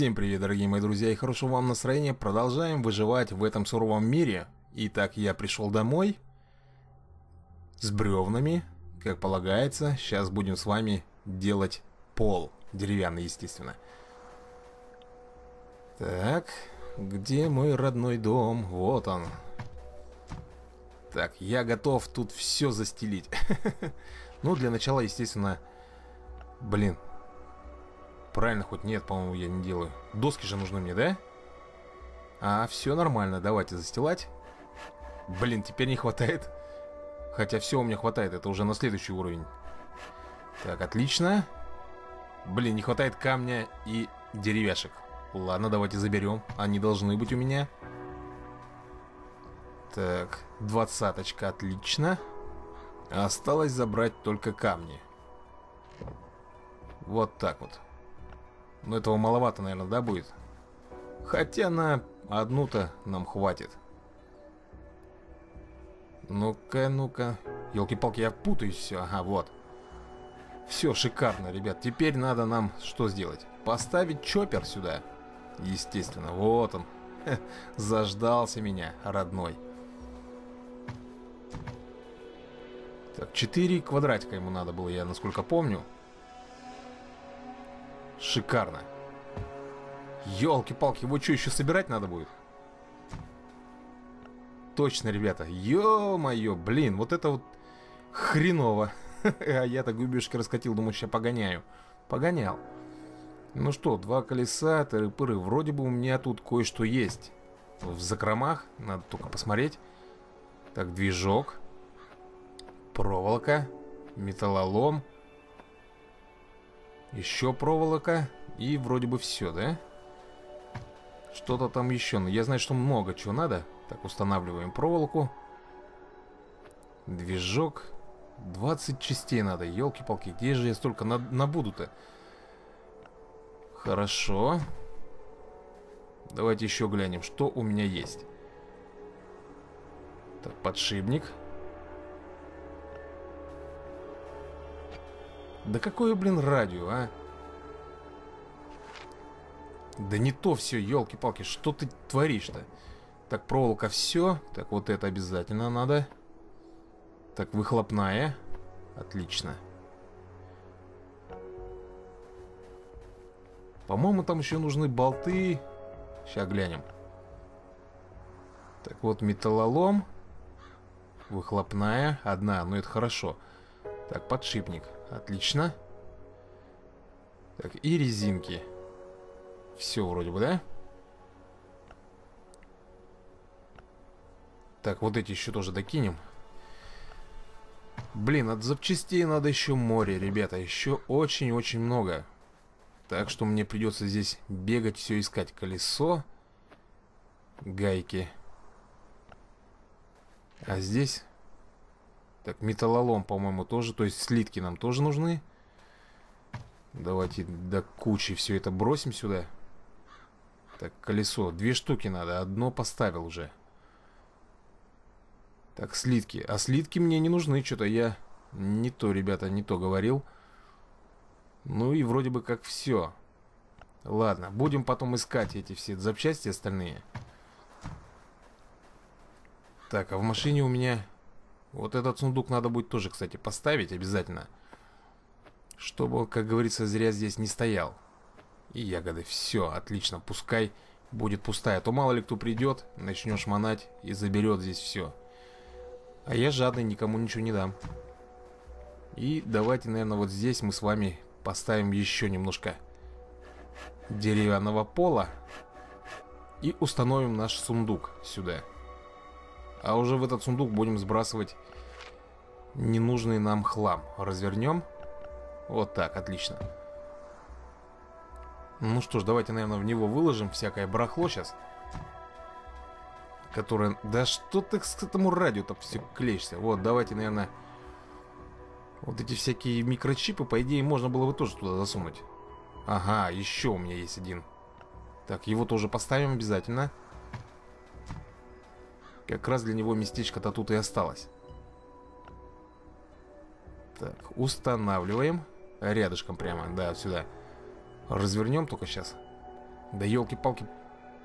Всем привет, дорогие мои друзья, и хорошего вам настроения. Продолжаем выживать в этом суровом мире. Итак, я пришел домой с бревнами, как полагается. Сейчас будем с вами делать пол. Деревянный, естественно. Так, где мой родной дом? Вот он. Так, я готов тут все застелить. Ну, для начала, естественно... Блин, Правильно, хоть нет, по-моему, я не делаю. Доски же нужны мне, да? А, все нормально, давайте застилать. Блин, теперь не хватает. Хотя все у меня хватает, это уже на следующий уровень. Так, отлично. Блин, не хватает камня и деревяшек. Ладно, давайте заберем. Они должны быть у меня. Так, двадцаточка, отлично. Осталось забрать только камни. Вот так вот. Но этого маловато, наверное, да, будет? Хотя на одну-то нам хватит. Ну-ка, ну-ка. Елки-палки, я путаюсь все. Ага, вот. Все, шикарно, ребят. Теперь надо нам что сделать? Поставить чоппер сюда. Естественно, вот он. Заждался меня, родной. Так, 4 квадратика ему надо было, я насколько помню. Шикарно. Ёлки-палки, его что, еще собирать надо будет? Точно, ребята. Ё-моё, блин, вот это вот хреново. А я-то губишки раскатил, думаю, сейчас погоняю. Погонял. Ну что, два колеса, тыры-пыры. Вроде бы у меня тут кое-что есть. В закромах, надо только посмотреть. Так, движок. Проволока. Металлолом. Еще проволока. И вроде бы все, да? Что-то там еще. Но я знаю, что много чего надо. Так, устанавливаем проволоку. Движок. 20 частей надо. Елки-палки, где же я столько на набуду-то? Хорошо. Давайте еще глянем, что у меня есть. Так, подшипник. Да какое, блин, радио, а? Да не то все, елки-палки, что ты творишь-то? Так, проволока все. Так, вот это обязательно надо. Так, выхлопная. Отлично. По-моему, там еще нужны болты. Сейчас глянем. Так, вот металлолом. Выхлопная. Одна, ну это хорошо. Так, подшипник. Отлично. Так, и резинки. Все вроде бы, да? Так, вот эти еще тоже докинем. Блин, от запчастей надо еще море, ребята. Еще очень-очень много. Так что мне придется здесь бегать, все искать. Колесо, гайки. А здесь так, металлолом, по-моему, тоже. То есть слитки нам тоже нужны. Давайте до кучи все это бросим сюда. Так, колесо. Две штуки надо. Одно поставил уже. Так, слитки. А слитки мне не нужны. Что-то я не то, ребята, не то говорил. Ну и вроде бы как все. Ладно, будем потом искать эти все запчасти остальные. Так, а в машине у меня вот этот сундук надо будет тоже, кстати, поставить обязательно. Чтобы, как говорится, зря здесь не стоял. И ягоды. Все, отлично. Пускай будет пустая. А то мало ли кто придет, начнешь манать и заберет здесь все. А я жадный, никому ничего не дам. И давайте, наверное, вот здесь мы с вами поставим еще немножко деревянного пола. И установим наш сундук сюда. А уже в этот сундук будем сбрасывать ненужный нам хлам. Развернем. Вот так, отлично. Ну что ж, давайте, наверное, в него выложим всякое барахло сейчас. Которое... Да что ты к этому радио-то все клеишься? Вот, давайте, наверное... Вот эти всякие микрочипы, по идее, можно было бы тоже туда засунуть. Ага, еще у меня есть один. Так, его тоже поставим обязательно. Как раз для него местечко-то тут и осталось. Так, устанавливаем. Рядышком прямо, да, сюда. Развернем только сейчас. Да елки-палки,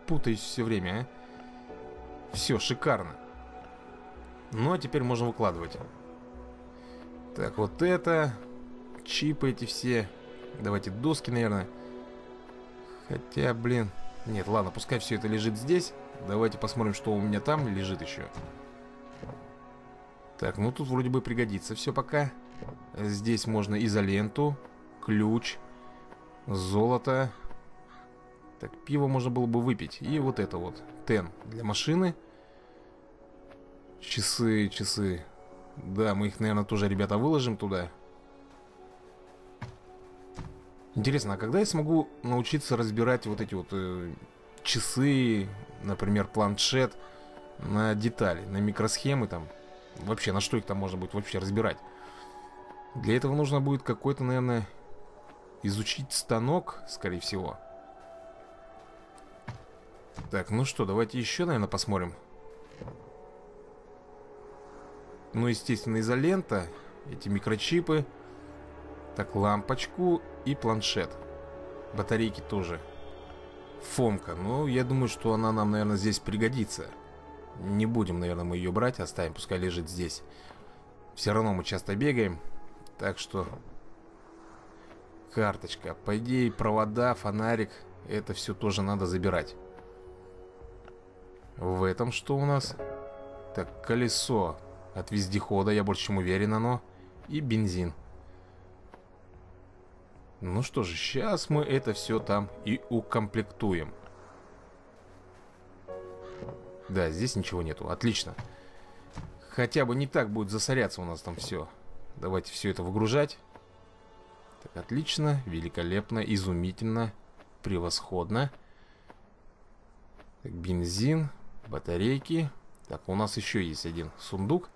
путаюсь все время, а. Все, шикарно. Ну, а теперь можно выкладывать. Так, вот это. Чипы эти все. Давайте доски, наверное. Хотя, блин... Нет, ладно, пускай все это лежит здесь. Давайте посмотрим, что у меня там лежит еще. Так, ну тут вроде бы пригодится все пока. Здесь можно изоленту, ключ, золото. Так, пиво можно было бы выпить. И вот это вот, тен для машины. Часы, часы. Да, мы их, наверное, тоже, ребята, выложим туда. Интересно, а когда я смогу научиться разбирать вот эти вот э, часы, например, планшет на детали, на микросхемы там? Вообще, на что их там можно будет вообще разбирать? Для этого нужно будет какой-то, наверное, изучить станок, скорее всего. Так, ну что, давайте еще, наверное, посмотрим. Ну, естественно, изолента, эти микрочипы. Так, лампочку и планшет. Батарейки тоже. Фомка. Ну, я думаю, что она нам, наверное, здесь пригодится. Не будем, наверное, мы ее брать, оставим, пускай лежит здесь. Все равно мы часто бегаем. Так что... Карточка. По идее, провода, фонарик. Это все тоже надо забирать. В этом что у нас? Так, колесо от вездехода, я больше чем уверен оно. И бензин. Ну что же, сейчас мы это все там и укомплектуем. Да, здесь ничего нету. Отлично. Хотя бы не так будет засоряться у нас там все. Давайте все это выгружать. Так, отлично, великолепно, изумительно, превосходно. Так, бензин, батарейки. Так, у нас еще есть один сундук.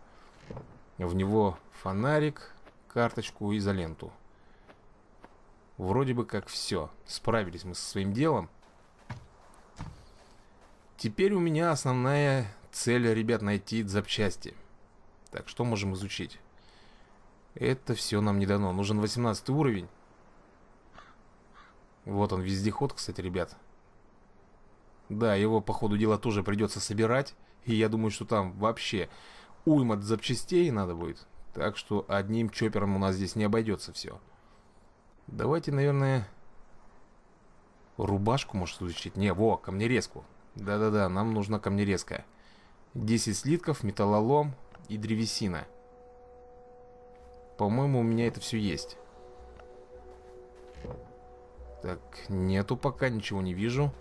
В него фонарик, карточку, изоленту. Вроде бы как все. Справились мы со своим делом. Теперь у меня основная цель, ребят, найти запчасти. Так, что можем изучить? Это все нам не дано. Нужен 18 уровень. Вот он, вездеход, кстати, ребят. Да, его, по ходу дела, тоже придется собирать. И я думаю, что там вообще уйма запчастей надо будет. Так что одним чопером у нас здесь не обойдется все. Давайте, наверное, рубашку, может, изучить. Не, во, камнерезку. Да-да-да, нам нужна камнерезка. 10 слитков, металлолом и древесина. По-моему, у меня это все есть. Так, нету пока, ничего не вижу.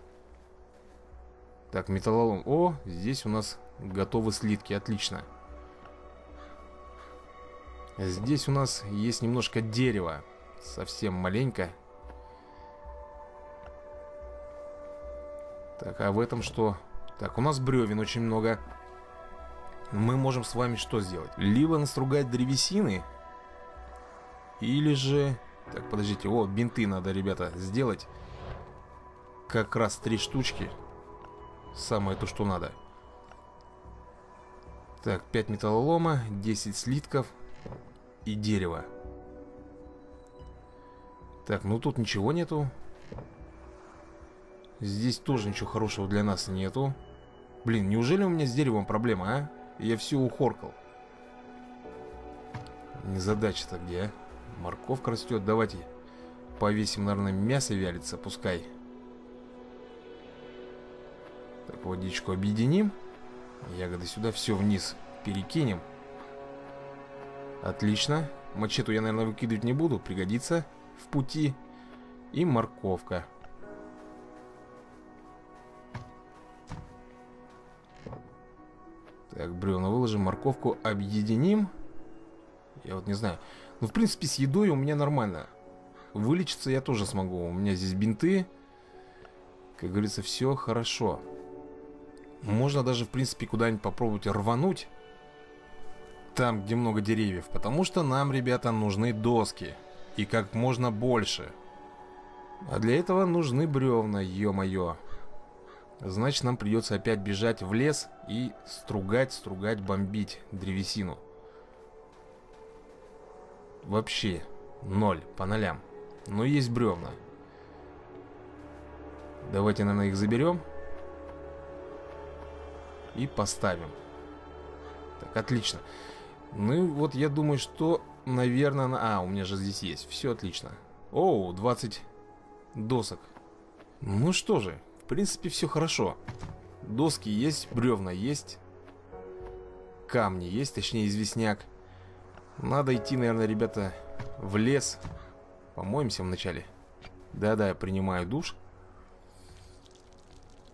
Так, металлолом. О, здесь у нас готовы слитки, отлично. Здесь у нас есть немножко дерева. Совсем маленько. Так, а в этом что? Так, у нас бревен очень много. Мы можем с вами что сделать? Либо настругать древесины, или же... Так, подождите, о, бинты надо, ребята, сделать. Как раз три штучки. Самое то, что надо. Так, 5 металлолома, 10 слитков и дерево. Так, ну тут ничего нету. Здесь тоже ничего хорошего для нас нету. Блин, неужели у меня с деревом проблема, а? Я все ухоркал. Незадача-то где, а? Морковка растет. Давайте повесим, наверное, мясо вялится, пускай. Так, водичку объединим. Ягоды сюда, все вниз перекинем. Отлично. Мачету я, наверное, выкидывать не буду. Пригодится в пути. И морковка. Так, бревна выложим, морковку объединим. Я вот не знаю. Ну, в принципе, с едой у меня нормально. Вылечиться я тоже смогу. У меня здесь бинты. Как говорится, все хорошо. Можно даже, в принципе, куда-нибудь попробовать рвануть. Там, где много деревьев. Потому что нам, ребята, нужны доски. И как можно больше. А для этого нужны бревна, ё-моё. Значит, нам придется опять бежать в лес и стругать, стругать, бомбить древесину. Вообще ноль, по нолям. Но есть бревна. Давайте, наверное, их заберем. И поставим. Так, отлично. Ну, вот я думаю, что, наверное... А, у меня же здесь есть. Все отлично. Оу, 20 досок. Ну что же, в принципе, все хорошо. Доски есть, бревна есть. Камни есть, точнее, известняк. Надо идти, наверное, ребята, в лес. Помоемся вначале. Да-да, я принимаю душ.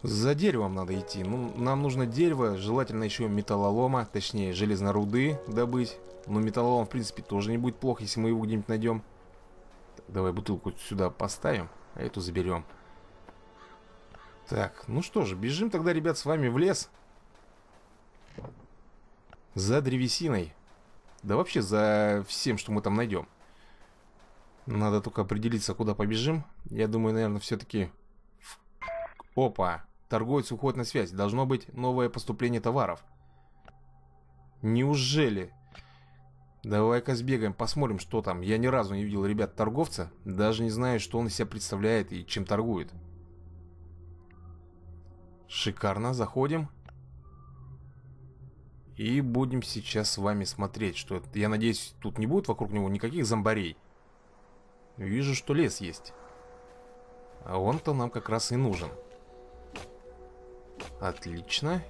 За деревом надо идти. Ну, нам нужно дерево, желательно еще металлолома, точнее, железноруды добыть. Но металлолом, в принципе, тоже не будет плохо, если мы его где-нибудь найдем. Так, давай бутылку сюда поставим, а эту заберем. Так, ну что же, бежим тогда, ребят, с вами в лес. За древесиной. Да вообще за всем, что мы там найдем. Надо только определиться, куда побежим. Я думаю, наверное, все-таки... Опа! Торговец уходит на связь. Должно быть новое поступление товаров. Неужели? Давай-ка сбегаем, посмотрим, что там. Я ни разу не видел ребят-торговца. Даже не знаю, что он из себя представляет и чем торгует. Шикарно, заходим. И будем сейчас с вами смотреть, что это. Я надеюсь, тут не будет вокруг него никаких зомбарей. Вижу, что лес есть. А он-то нам как раз и нужен. Отлично.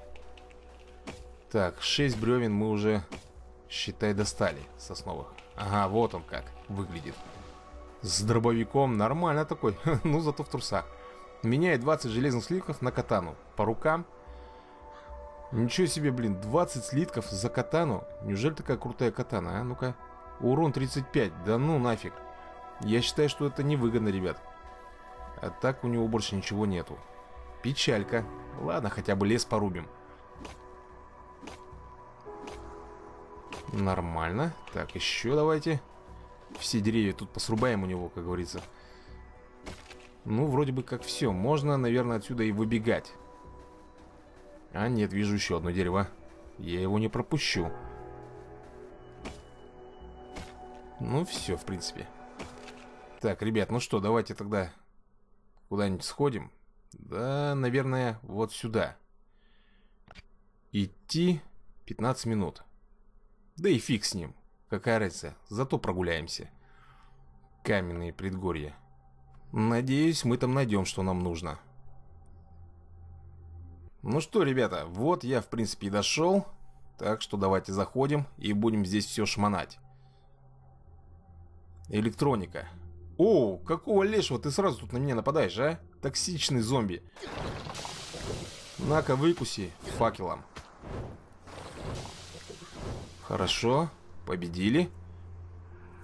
Так, 6 бревен мы уже, считай, достали сосновых. Ага, вот он как выглядит. С дробовиком нормально такой, ну зато в трусах. Меняет 20 железных слитков на катану. По рукам. Ничего себе, блин, 20 слитков за катану. Неужели такая крутая катана, а? Ну-ка. Урон 35, да ну нафиг. Я считаю, что это невыгодно, ребят. А так у него больше ничего нету. Печалька. Ладно, хотя бы лес порубим. Нормально. Так, еще давайте. Все деревья тут посрубаем у него, как говорится. Ну, вроде бы как все. Можно, наверное, отсюда и выбегать. А нет, вижу еще одно дерево. Я его не пропущу. Ну, все, в принципе. Так, ребят, ну что, давайте тогда куда-нибудь сходим. Да, наверное, вот сюда. Идти 15 минут. Да и фиг с ним. Какая разница, зато прогуляемся. Каменные предгорья. Надеюсь, мы там найдем, что нам нужно. Ну что, ребята, вот я, в принципе, и дошел. Так что давайте заходим и будем здесь все шмонать. Электроника. О, какого лешего ты сразу тут на меня нападаешь, а? Токсичный зомби. На-ка, выкуси факелом. Хорошо, победили.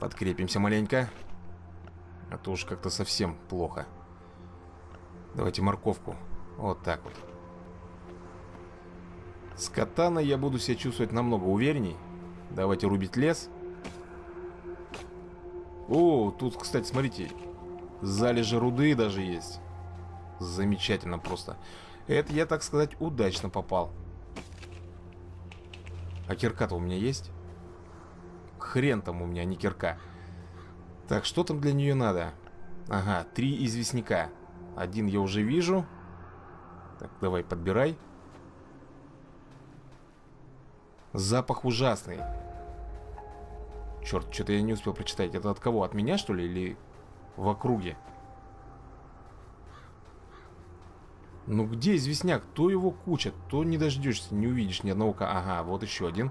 Подкрепимся маленько. А то уж как-то совсем плохо. Давайте морковку. Вот так вот. С катаной я буду себя чувствовать намного уверенней. Давайте рубить лес. О, тут, кстати, смотрите. Залежи руды даже есть. Замечательно просто. Это я, так сказать, удачно попал. А кирка-то у меня есть? Хрен там у меня, не кирка. Так, что там для нее надо? Ага, три известняка. Один я уже вижу. Так, давай, подбирай. Запах ужасный. Черт, что-то я не успел прочитать. Это от кого? От меня, что ли? Или в округе? Ну где известняк? То его куча, то не дождешься, не увидишь ни одного... Ага, вот еще один.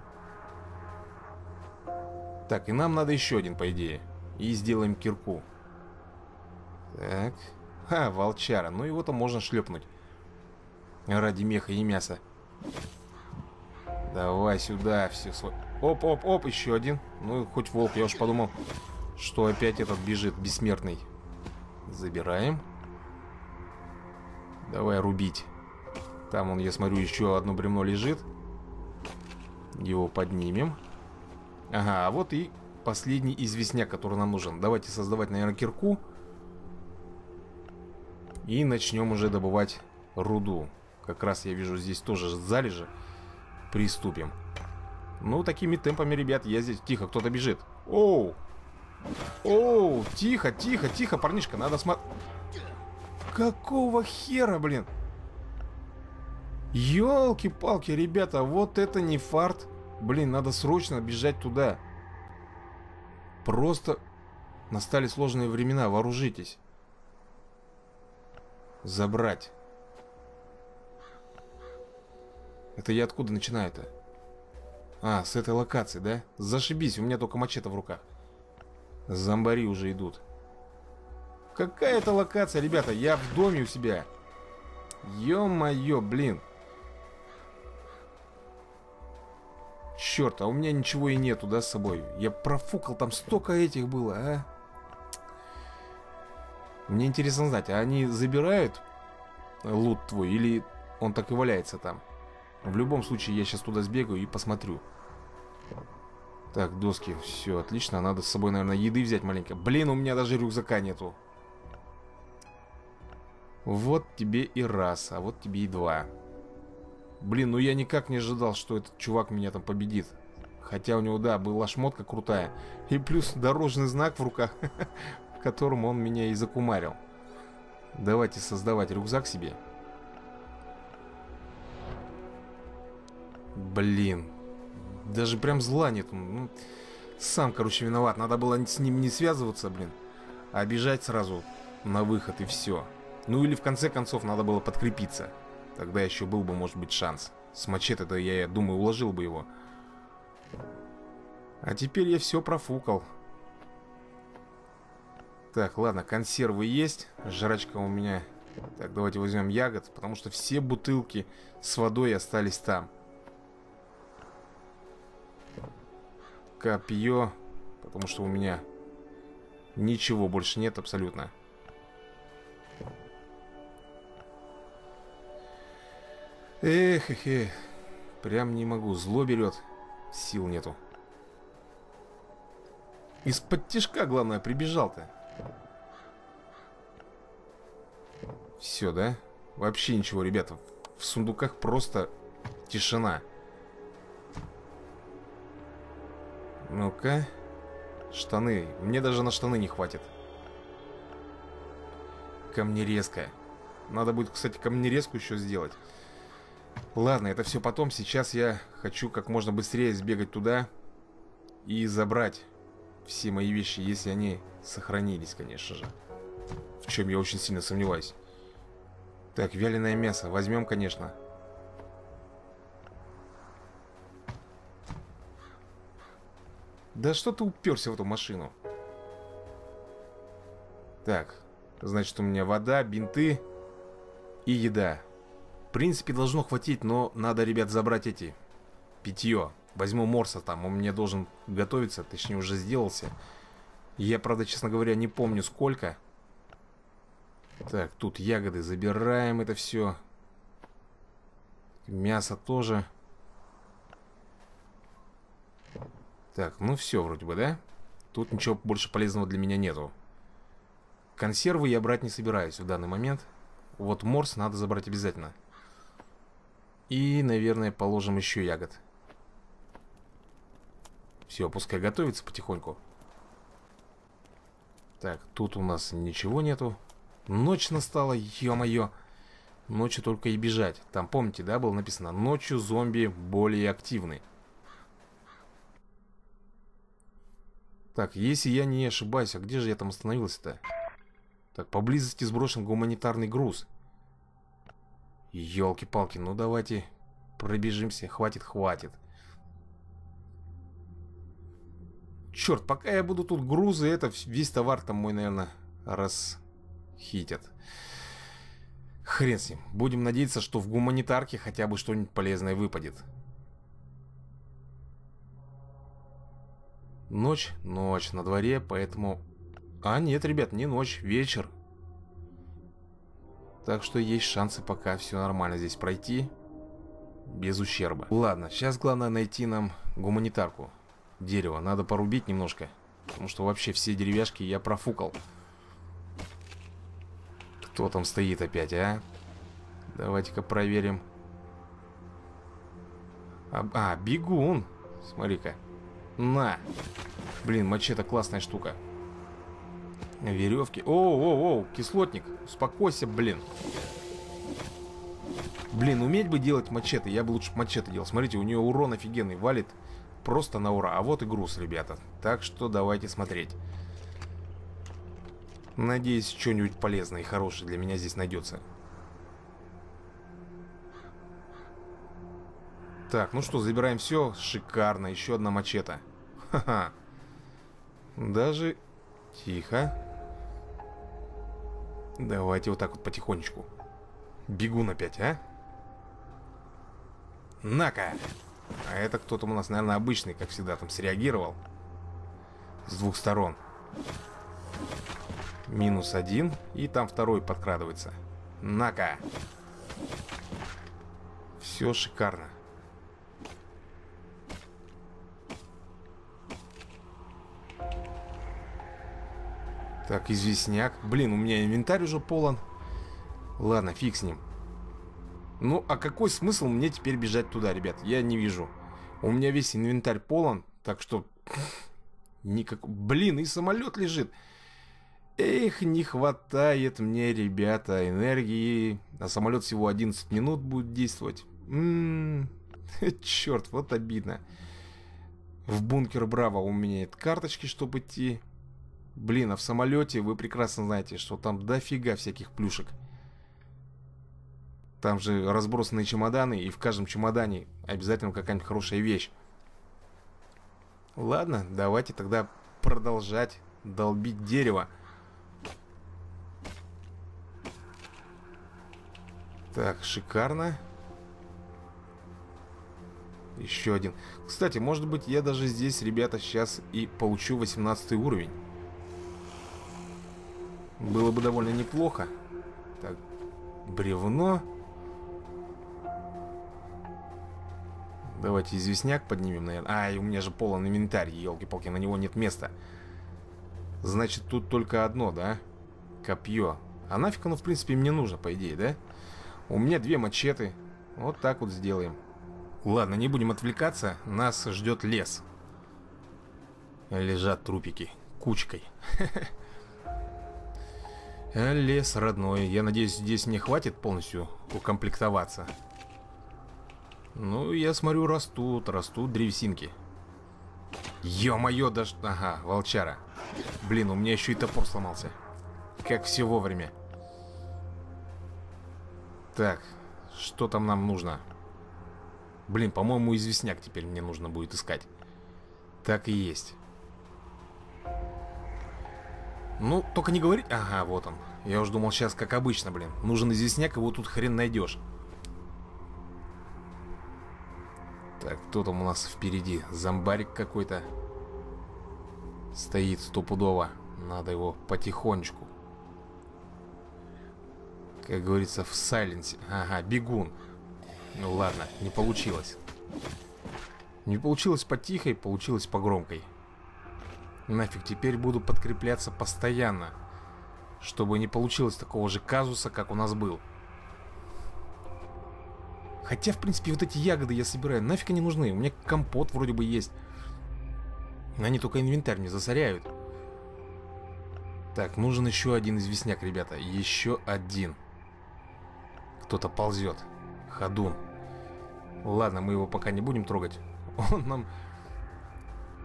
Так, и нам надо еще один, по идее. И сделаем кирку. Так. Ха, волчара. Ну его-то можно шлепнуть. Ради меха и мяса. Давай сюда все свой... Оп, оп, оп, еще один. Ну, хоть волк, я уж подумал, что опять этот бежит, бессмертный. Забираем. Давай рубить. Там он, я смотрю, еще одно бревно лежит. Его поднимем. Ага, а вот и последний известняк, который нам нужен. Давайте создавать, наверное, кирку. И начнем уже добывать руду. Как раз я вижу здесь тоже залежи. Приступим. Ну, такими темпами, ребят, я здесь... Тихо, кто-то бежит. Оу! Оу! Тихо, тихо, тихо, парнишка, надо смотреть... Какого хера, блин? Ёлки-палки, ребята, вот это не фарт. Блин, надо срочно бежать туда. Просто настали сложные времена, вооружитесь. Забрать. Это я откуда начинаю-то? А, с этой локации, да? Зашибись, у меня только мачете в руках. Зомбари уже идут. Какая это локация, ребята? Я в доме у себя. Ё-моё, блин. Черт, а у меня ничего и нету, да, с собой? Я профукал, там столько этих было, а? Мне интересно знать, а они забирают лут твой или он так и валяется там? В любом случае, я сейчас туда сбегаю и посмотрю. Так, доски, все, отлично. Надо с собой, наверное, еды взять маленько. Блин, у меня даже рюкзака нету. Вот тебе и раз, а вот тебе и два. Блин, ну я никак не ожидал, что этот чувак меня там победит. Хотя у него, да, была шмотка крутая. И плюс дорожный знак в руках, которым он меня и закумарил. Давайте создавать рюкзак себе. Блин. Даже прям зла нет. Ну, сам, короче, виноват. Надо было с ним не связываться, блин. А бежать сразу на выход и все. Ну или в конце концов надо было подкрепиться. Тогда еще был бы, может быть, шанс. С мачете-то я, я думаю, уложил бы его. А теперь я все профукал. Так, ладно, консервы есть. Жрачка у меня. Так, давайте возьмем ягод, потому что все бутылки с водой остались там. Копье, потому что у меня ничего больше нет абсолютно. Эх, эх, эх. Прям не могу. Зло берет. Сил нету. Из-под тяжка, главное, прибежал-то. Все, да? Вообще ничего, ребята. В сундуках просто тишина. Ну-ка. Штаны. Мне даже на штаны не хватит. Камнерезка. Надо будет, кстати, камнерезку еще сделать. Ладно, это все потом. Сейчас я хочу как можно быстрее сбегать туда и забрать все мои вещи, если они сохранились, конечно же. В чем я очень сильно сомневаюсь. Так, вяленое мясо. Возьмем, конечно. Да что ты уперся в эту машину? Так, значит у меня вода, бинты и еда. В принципе, должно хватить, но надо, ребят, забрать эти. Питье. Возьму морса там, он мне должен готовиться, точнее уже сделался. Я, правда, честно говоря, не помню сколько. Так, тут ягоды забираем это все. Мясо тоже. Так, ну все вроде бы, да? Тут ничего больше полезного для меня нету. Консервы я брать не собираюсь в данный момент. Вот морс надо забрать обязательно. И, наверное, положим еще ягод. Все, пускай готовится потихоньку. Так, тут у нас ничего нету. Ночь настала, ё-моё. Ночью только и бежать. Там, помните, да, было написано? Ночью зомби более активны. Так, если я не ошибаюсь, а где же я там остановился-то? Так, поблизости сброшен гуманитарный груз. Ёлки-палки, ну давайте пробежимся. Хватит, хватит. Черт, пока я буду тут грузы, это весь товар там мой, наверное, расхитят. Хрен с ним. Будем надеяться, что в гуманитарке хотя бы что-нибудь полезное выпадет. Ночь, ночь на дворе, поэтому... А, нет, ребят, не ночь, вечер. Так что есть шансы пока все нормально здесь пройти. Без ущерба. Ладно, сейчас главное найти нам гуманитарку. Дерево надо порубить немножко. Потому что вообще все деревяшки я профукал. Кто там стоит опять, а? Давайте-ка проверим. А, а бегун. Смотри-ка. На. Блин, мачете классная штука. Веревки. О, о, о, кислотник. Успокойся, блин. Блин, уметь бы делать мачете. Я бы лучше мачете делал. Смотрите, у нее урон офигенный. Валит просто на ура. А вот и груз, ребята. Так что давайте смотреть. Надеюсь, что-нибудь полезное и хорошее для меня здесь найдется. Так, ну что, забираем все. Шикарно. Еще одна мачете. Ха-ха. Даже... Тихо. Давайте вот так вот потихонечку. Бегун опять, а? На-ка! А это кто-то у нас, наверное, обычный, как всегда, там среагировал. С двух сторон. Минус один. И там второй подкрадывается. На-ка! Все шикарно. Так, известняк. Блин, у меня инвентарь уже полон. Ладно, фиг с ним. Ну, а какой смысл мне теперь бежать туда, ребят? Я не вижу. У меня весь инвентарь полон, так что... Никак... Блин, и самолет лежит. Эх, не хватает мне, ребята, энергии. А самолет всего 11 минут будет действовать. Ммм... Черт, вот обидно. В бункер Браво у меня нет карточки, чтобы идти. Блин, а в самолете вы прекрасно знаете, что там дофига всяких плюшек. Там же разбросанные чемоданы, и в каждом чемодане обязательно какая-нибудь хорошая вещь. Ладно, давайте тогда продолжать долбить дерево. Так, шикарно. Еще один. Кстати, может быть, я даже здесь, ребята, сейчас и получу 18 уровень. Было бы довольно неплохо. Так, бревно. Давайте известняк поднимем, наверное. А, и у меня же полон инвентарь, елки-палки, на него нет места. Значит, тут только одно, да? Копье. А нафиг оно, в принципе, мне нужно, по идее, да? У меня две мачеты. Вот так вот сделаем. Ладно, не будем отвлекаться. Нас ждет лес. Лежат трупики. Кучкой. Лес родной. Я надеюсь, здесь не хватит полностью укомплектоваться. Ну, я смотрю, растут, растут древесинки. Ё-моё, даже... Ага, волчара. Блин, у меня еще и топор сломался. Как все вовремя. Так, что там нам нужно? Блин, по-моему, известняк теперь мне нужно будет искать. Так и есть. Ну, только не говори... Ага, вот он. Я уже думал, сейчас как обычно, блин. Нужен известняк, его тут хрен найдешь. Так, кто там у нас впереди? Зомбарик какой-то. Стоит стопудово. Надо его потихонечку. Как говорится, в сайленсе. Ага, бегун. Ну ладно, не получилось. Не получилось по тихой, получилось по громкой. Нафиг, теперь буду подкрепляться постоянно. Чтобы не получилось такого же казуса, как у нас был. Хотя, в принципе, вот эти ягоды я собираю. Нафиг они нужны? У меня компот вроде бы есть. Они только инвентарь мне засоряют. Так, нужен еще один известняк, ребята. Еще один. Кто-то ползет. Ходун. Ладно, мы его пока не будем трогать. Он нам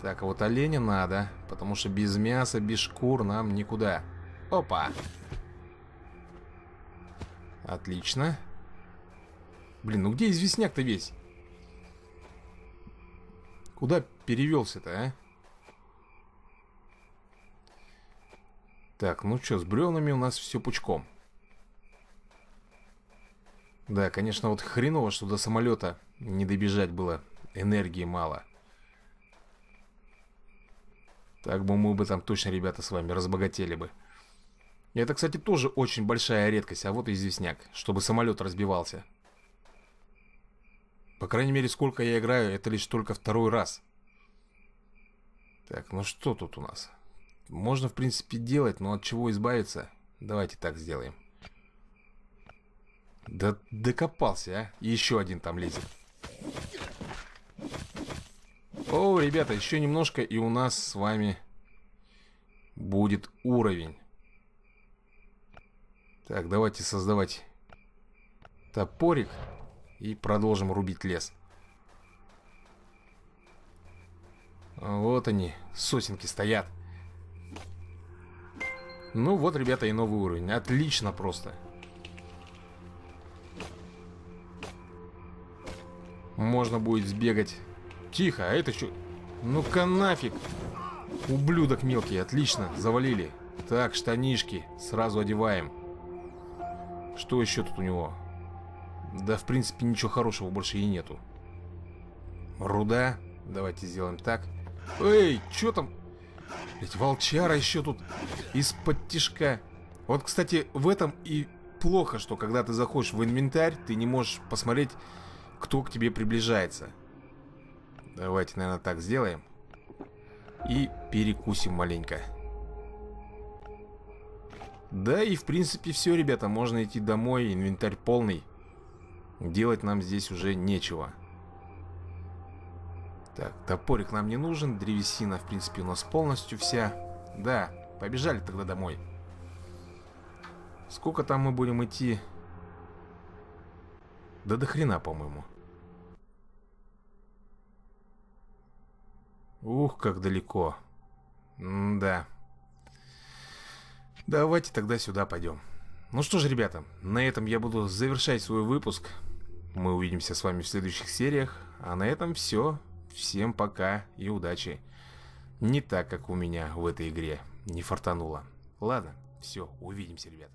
так, а вот оленя надо, потому что без мяса, без шкур нам никуда. Опа! Отлично. Блин, ну где известняк-то весь? Куда перевелся-то, а? Так, ну что, с бревнами у нас все пучком. Да, конечно, вот хреново, что до самолета не добежать было. Энергии мало. Так бы мы бы там точно, ребята, с вами разбогатели бы. Это, кстати, тоже очень большая редкость. А вот и известняк, чтобы самолет разбивался. По крайней мере, сколько я играю, это лишь только второй раз. Так, ну что тут у нас? Можно, в принципе, делать, но от чего избавиться? Давайте так сделаем. Да докопался, а? еще один там лезет. О, ребята, еще немножко, и у нас с вами будет уровень. Так, давайте создавать топорик и продолжим рубить лес. Вот они, сосенки стоят. Ну вот, ребята, и новый уровень. Отлично просто. Можно будет сбегать. Тихо, а это что? Ну-ка нафиг. Ублюдок мелкий, отлично, завалили. Так, штанишки, сразу одеваем. Что еще тут у него? Да, в принципе, ничего хорошего больше и нету. Руда. Давайте сделаем так. Эй, что там? Ведь волчара еще тут из-под тишка. Вот, кстати, в этом и плохо, что когда ты заходишь в инвентарь, ты не можешь посмотреть, кто к тебе приближается. Давайте, наверное, так сделаем. И перекусим маленько. Да и, в принципе, все, ребята. Можно идти домой, инвентарь полный. Делать нам здесь уже нечего. Так, топорик нам не нужен. Древесина, в принципе, у нас полностью вся. Да, побежали тогда домой. Сколько там мы будем идти? Да до хрена, по-моему. Ух, как далеко. М да. Давайте тогда сюда пойдем. Ну что ж, ребята, на этом я буду завершать свой выпуск. Мы увидимся с вами в следующих сериях. А на этом все. Всем пока и удачи. Не так, как у меня в этой игре. Не фартануло. Ладно, все, увидимся, ребят.